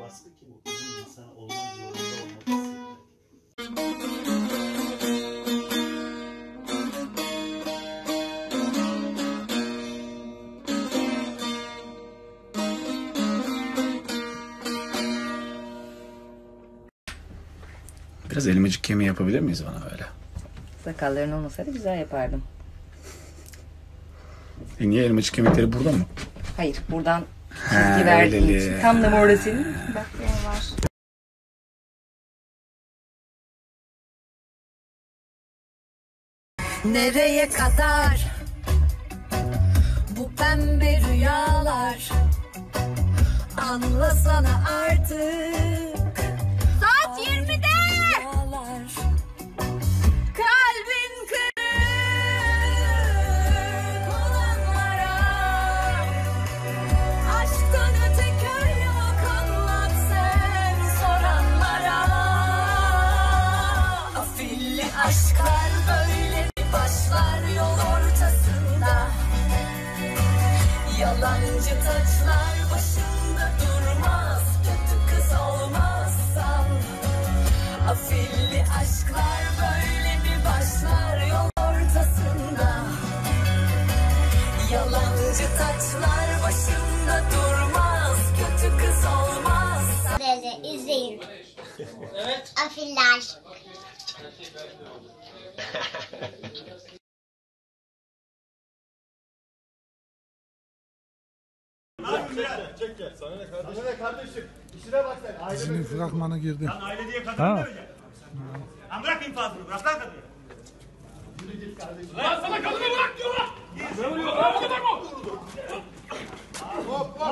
Baskı ki bu. Bizim insan olmak zorunda olmak. Biraz elmacık kemiği yapabilir miyiz bana böyle? Sakalların olmasaydı güzel yapardım. E niye elmacık kemikleri burada mı? Hayır buradan Çizgi verdiğin için. Tam da orada senin. Var. Nereye kadar bu pembe rüyalar Anlasana artık Yalancı taçlar başında durmaz Kötü kız olmazsan Dedi, izleyin. Afiller. Dizinin fragmanı girdi. Aile diye kadın mı döveceksin? Lan bırak infazını, bırak lan kadını. Lan sana lan! Ne oluyor lan? Bu kadar mı? Hop hop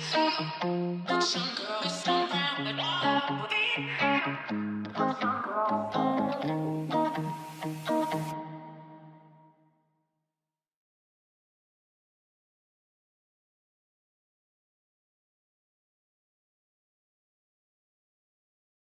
Some girls.